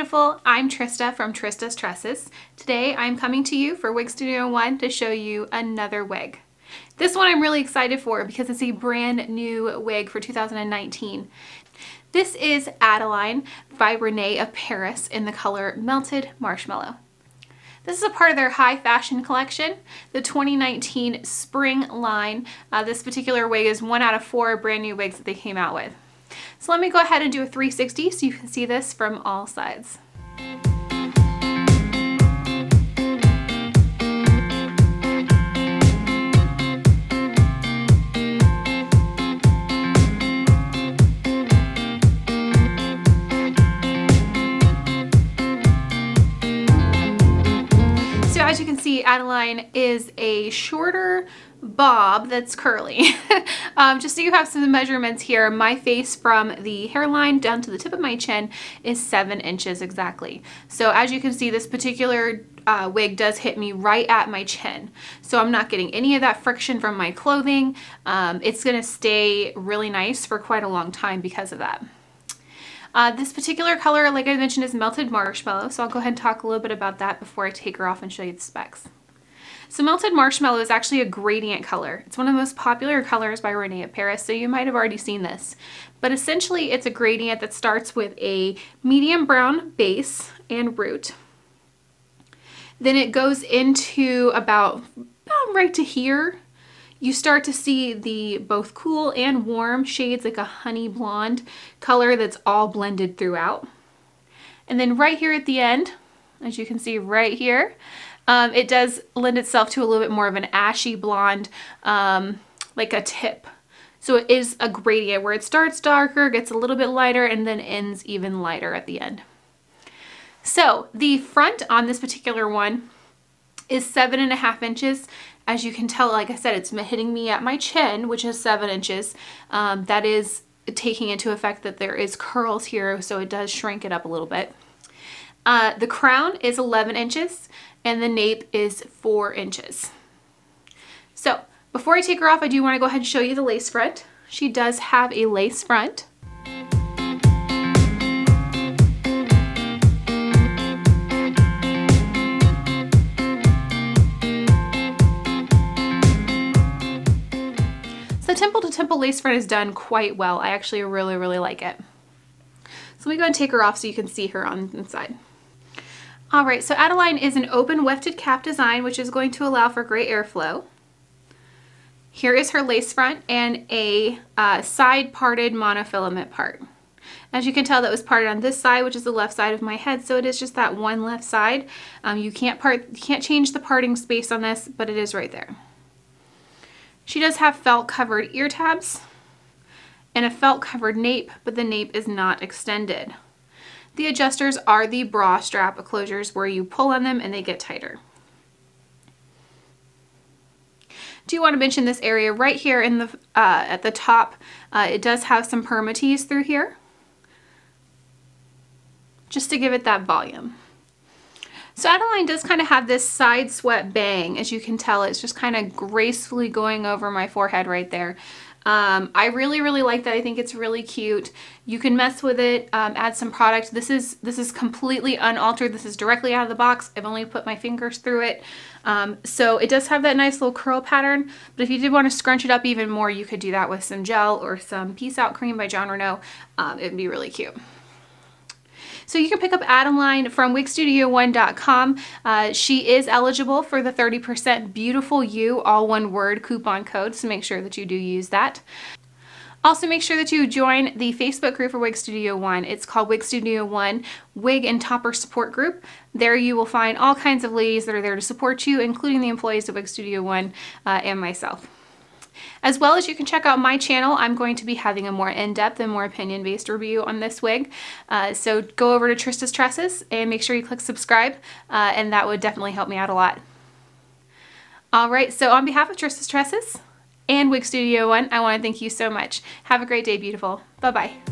beautiful. I'm Trista from Trista's Tresses. Today I'm coming to you for Wig Studio One to show you another wig. This one I'm really excited for because it's a brand new wig for 2019. This is Adeline by Rene of Paris in the color Melted Marshmallow. This is a part of their high fashion collection, the 2019 spring line. Uh, this particular wig is one out of four brand new wigs that they came out with. So let me go ahead and do a 360 so you can see this from all sides. So as you can see, Adeline is a shorter bob that's curly. um, just so you have some measurements here, my face from the hairline down to the tip of my chin is seven inches exactly. So as you can see, this particular uh, wig does hit me right at my chin. So I'm not getting any of that friction from my clothing. Um, it's gonna stay really nice for quite a long time because of that. Uh, this particular color, like I mentioned, is Melted Marshmallow, so I'll go ahead and talk a little bit about that before I take her off and show you the specs. So Melted Marshmallow is actually a gradient color. It's one of the most popular colors by Rene at Paris, so you might have already seen this. But essentially it's a gradient that starts with a medium brown base and root. Then it goes into about, about right to here. You start to see the both cool and warm shades like a honey blonde color that's all blended throughout. And then right here at the end, as you can see right here, um, it does lend itself to a little bit more of an ashy blonde, um, like a tip. So it is a gradient where it starts darker, gets a little bit lighter, and then ends even lighter at the end. So the front on this particular one is seven and a half inches. As you can tell, like I said, it's hitting me at my chin, which is seven inches. Um, that is taking into effect that there is curls here, so it does shrink it up a little bit. Uh, the crown is 11 inches and the nape is four inches. So before I take her off, I do want to go ahead and show you the lace front. She does have a lace front. So temple to temple lace front is done quite well. I actually really, really like it. So let me go and take her off so you can see her on the inside. All right, so Adeline is an open wefted cap design, which is going to allow for great airflow. Here is her lace front and a uh, side parted monofilament part. As you can tell, that was parted on this side, which is the left side of my head, so it is just that one left side. Um, you can't part, you can't change the parting space on this, but it is right there. She does have felt covered ear tabs and a felt covered nape, but the nape is not extended. The adjusters are the bra strap closures where you pull on them and they get tighter. Do you want to mention this area right here in the uh, at the top? Uh, it does have some permatease through here, just to give it that volume. So Adeline does kind of have this side swept bang. As you can tell, it's just kind of gracefully going over my forehead right there. Um, I really, really like that. I think it's really cute. You can mess with it, um, add some product. This is this is completely unaltered. This is directly out of the box. I've only put my fingers through it. Um, so it does have that nice little curl pattern, but if you did want to scrunch it up even more, you could do that with some gel or some Peace Out Cream by Jon Renau. Um, it'd be really cute. So you can pick up Adeline from wigstudio1.com. Uh, she is eligible for the 30% Beautiful You, all one word coupon code, so make sure that you do use that. Also make sure that you join the Facebook group for Wig Studio One. It's called Wig Studio One Wig and Topper Support Group. There you will find all kinds of ladies that are there to support you, including the employees of Wig Studio One uh, and myself. As well as you can check out my channel, I'm going to be having a more in-depth and more opinion-based review on this wig. Uh, so go over to Trista's Tresses and make sure you click subscribe, uh, and that would definitely help me out a lot. Alright, so on behalf of Trista's Tresses and Wig Studio One, I want to thank you so much. Have a great day, beautiful. Bye-bye.